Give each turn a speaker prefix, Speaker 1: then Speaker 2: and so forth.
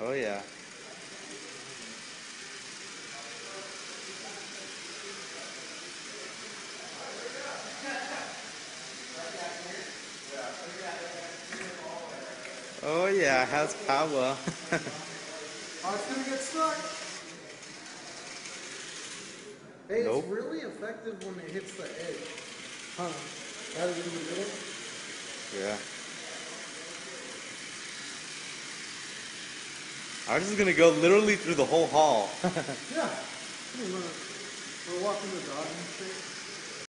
Speaker 1: Oh yeah. Oh yeah, it has power.
Speaker 2: oh, it's gonna get stuck. Hey,
Speaker 1: nope.
Speaker 2: it's really effective when it hits the edge. Huh?
Speaker 1: Yeah. Ours is gonna go literally through the whole hall.
Speaker 2: Yeah. We're walking the dog and shit.